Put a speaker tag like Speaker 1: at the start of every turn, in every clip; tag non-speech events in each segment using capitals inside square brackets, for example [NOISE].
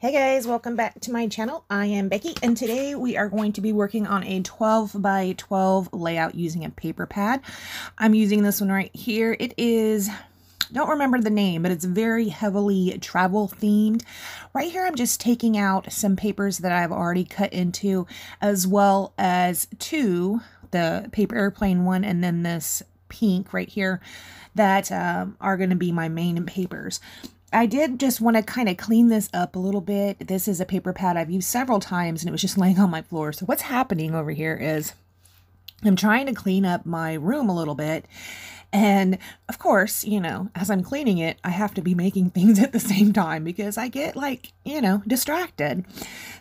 Speaker 1: Hey guys, welcome back to my channel. I am Becky and today we are going to be working on a 12 by 12 layout using a paper pad. I'm using this one right here. It is, don't remember the name, but it's very heavily travel themed. Right here I'm just taking out some papers that I've already cut into as well as two, the paper airplane one and then this pink right here that um, are going to be my main papers. I did just want to kind of clean this up a little bit. This is a paper pad I've used several times and it was just [LAUGHS] laying on my floor. So what's happening over here is I'm trying to clean up my room a little bit and of course, you know, as I'm cleaning it, I have to be making [LAUGHS] things at the same time because I get like, you know, distracted.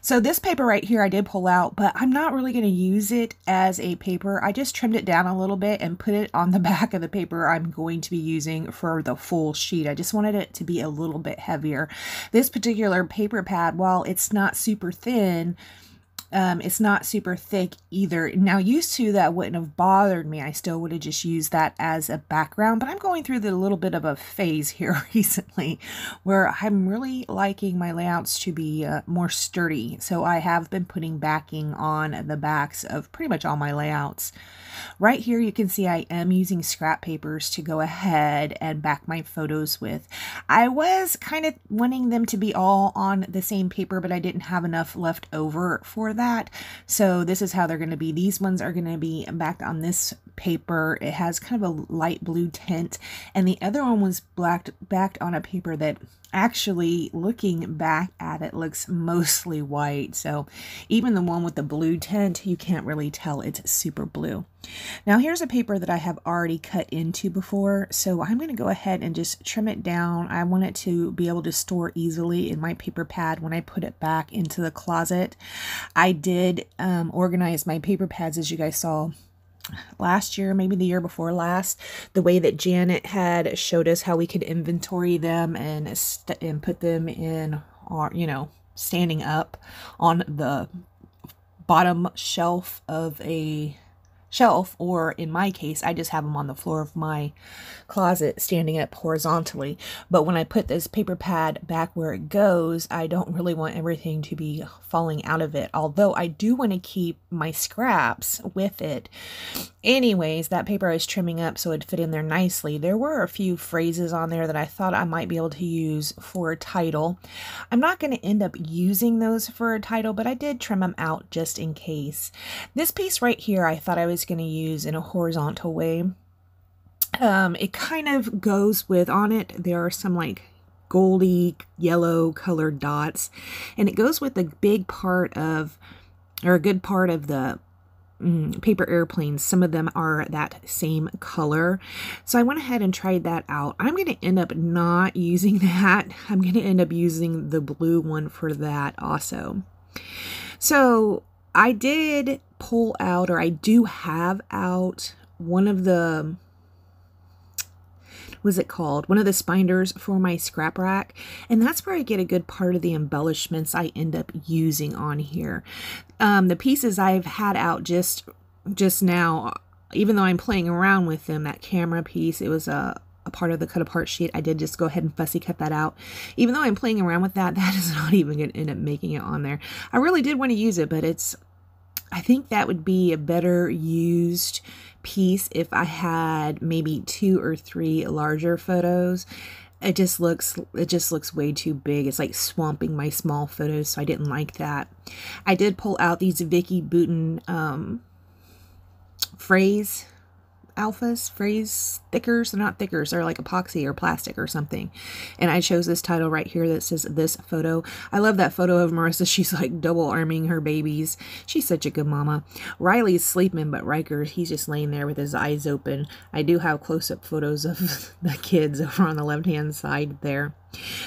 Speaker 1: So this paper right here I did pull out, but I'm not really going to use it as a paper. I just trimmed it down a little bit and put it on the [LAUGHS] back of the paper I'm going to be using for the full sheet. I just wanted it to be a little bit heavier. This particular paper pad, while it's not super thin, um, it's not super thick either. Now, used to that wouldn't have bothered me. I still would have just used that as a background, but I'm going through the little bit of a phase here [LAUGHS] recently where I'm really liking my layouts to be uh, more sturdy. So I have been putting backing on the backs of pretty much all my layouts. Right here, you can see I am using scrap papers to go ahead and back my photos with. I was kind of wanting them to be all on the same paper, but I didn't have enough left over for that. So this is how they're going to be. These ones are going to be backed on this paper. It has kind of a light blue tint, and the other one was blacked, backed on a paper that actually looking back at it looks mostly white. So even the one with the blue tint you can't really tell it's super blue. Now here's a paper that I have already cut into before so I'm going to go ahead and just trim it down. I want it to be able to store easily in my paper pad when I put it back into the closet. I did um, organize my paper pads as you guys saw last year, maybe the year before last, the way that Janet had showed us how we could inventory them and and put them in our, you know, standing up on the bottom shelf of a shelf, or in my case, I just have them on the floor of my closet standing up horizontally. But when I put this paper pad back where it goes, I don't really want everything to be falling out of it. Although I do want to keep my scraps with it. Anyways, that paper I was trimming up so it'd fit in there nicely. There were a few phrases on there that I thought I might be able to use for a title. I'm not going to end up using those for a title, but I did trim them out just in case. This piece right here I thought I was going to use in a horizontal way. Um, it kind of goes with on it. There are some like goldy yellow colored dots and it goes with a big part of or a good part of the mm, paper airplanes some of them are that same color so i went ahead and tried that out i'm going to end up not [LAUGHS] using that i'm going to end up using the blue one for that also so i did pull out or i do have out one of the was it called? One of the spinders for my scrap rack. And that's where I get a good part of the embellishments I end up using on here. Um, the pieces I've had out just just now, even though I'm playing around with them, that camera piece, it was a, a part of the cut apart sheet. I did just go ahead and fussy cut that out. Even though I'm playing around with that, [LAUGHS] that is not even going to end up making it on there. I really did want to use it, but it's, I think that would be a better used piece if I had maybe two or three larger photos. It just looks it just looks way too big. It's like swamping my small photos, so I didn't like that. I did pull out these Vicki Boutin um, phrase alphas, phrase thickers. They're not thickers, they're like epoxy or plastic or something. And I chose this title right here that says this photo. I love that photo of Marissa. [LAUGHS] She's like double arming her babies. She's such a good mama. Riley's sleeping, but Riker, he's just laying there with his eyes open. I do have close up photos of [LAUGHS] the kids over on the left hand side there.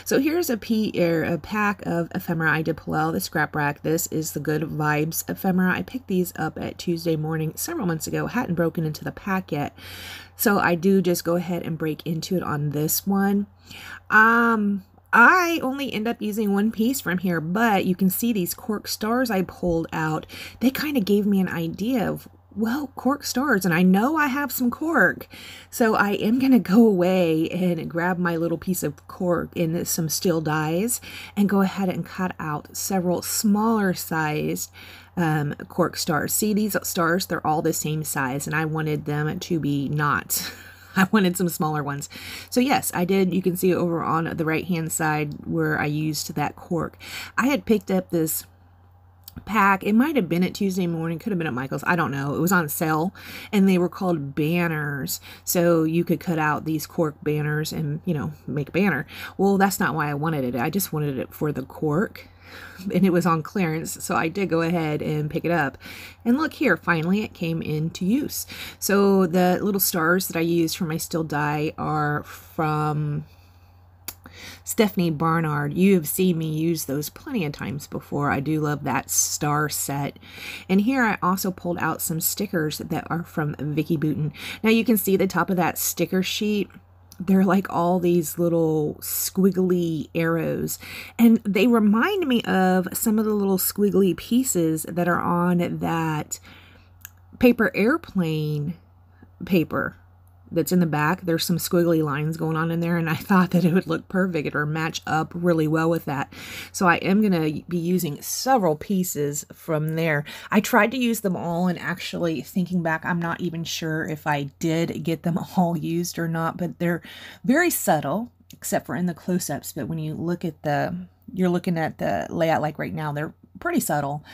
Speaker 1: So here's a, P, er, a pack of ephemera I did pull out the scrap rack. This is the Good Vibes ephemera. I picked these up at Tuesday morning several months ago. Hadn't broken into the pack yet. So I do just go ahead and break into it on this one. Um, I only end up using one piece from here, but you can see these cork stars I pulled out. They kind of gave me an idea of well, cork stars, and I know I have some cork. So I am going to go away and grab my little piece of cork in some steel dies and go ahead and cut out several smaller sized um, cork stars. See these stars? They're all the same size, and I wanted them to be not. [LAUGHS] I wanted some smaller ones. So yes, I did. You can see over on the right hand side where I used that cork. I had picked up this pack. It might have been at Tuesday morning, could have been at Michael's. I don't know. It was on sale and they were called banners. So you could cut out these cork banners and, you know, make a banner. Well, that's not why I wanted it. I just wanted it for the cork and it was on clearance. So I did go ahead and pick it up. And look here, finally it came into use. So the little stars that I used for my steel die are from Stephanie Barnard. You have seen me use those plenty of times before. I do love that star set. And here I also pulled out some stickers that are from Vicki Boutin. Now you can see the top of that sticker sheet they're like all these little squiggly arrows and they remind me of some of the little squiggly pieces that are on that paper airplane paper that's in the back. There's some squiggly lines going on in there, and I [LAUGHS] thought that it would look perfect or match up really well with that. So I am going to be using several pieces from there. I tried to use them all, and actually thinking back, I'm not even sure if I did get them [LAUGHS] all used or not, but they're very subtle, except for in the close-ups. But when you look at the, you're looking at the layout like right now, they're pretty subtle.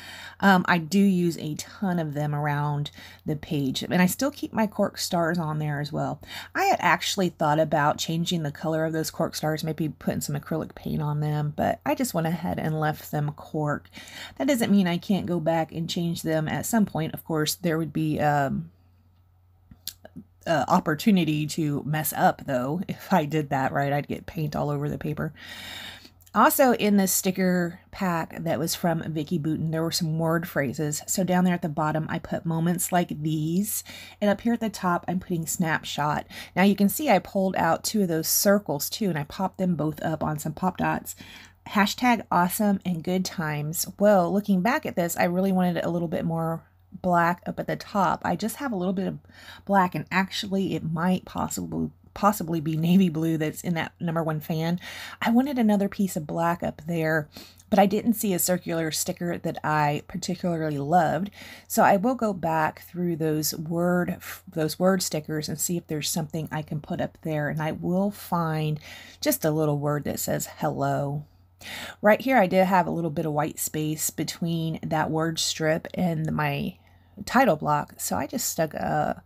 Speaker 1: Um, I do use a ton of them around the page, and I still keep my cork stars on there as well. I had actually thought about changing the color of those cork stars, maybe putting some acrylic paint on them, but I just went ahead and left them cork. That doesn't mean I can't go back and change them at some point. Of course, there would be... Um, uh, opportunity to mess up though [LAUGHS] if I did that right I'd get paint all over the paper also in this sticker pack that was from Vicki Boutin, there were some word phrases. So down there at the bottom, I put moments like these. And up here at the top, I'm putting snapshot. Now you can see I pulled out two of those circles too, and I popped them both up on some pop dots. Hashtag awesome and good times. Well, looking back at this, I really wanted a little bit more black up at the top. I just have a little bit of black and actually it might possibly possibly be [LAUGHS] navy blue that's in that number one fan. I wanted another piece of black up there, but I didn't see a circular sticker that I particularly loved. So I will go back through those word those word stickers and see if there's something I can put up there and I will find just a little word that says hello. Right here I did have a little bit of white space between that word strip and my title block. So I just stuck a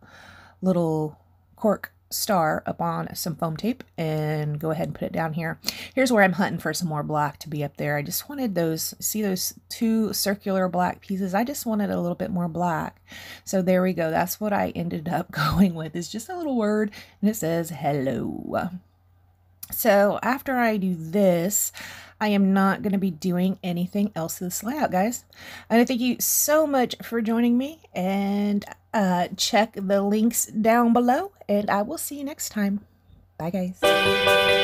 Speaker 1: little cork star up on some foam tape and go ahead and put it down here. Here's where I'm hunting for some more black to be up there. I just wanted those, see those two circular black pieces? I just wanted a little bit more black. So there we go. That's what I ended up [LAUGHS] going with is just a little word and it says hello. So after I do this, I am not going to be doing anything else to this layout, guys. And thank you so much for joining me. And uh, check the links down below. And I will see you next time. Bye, guys.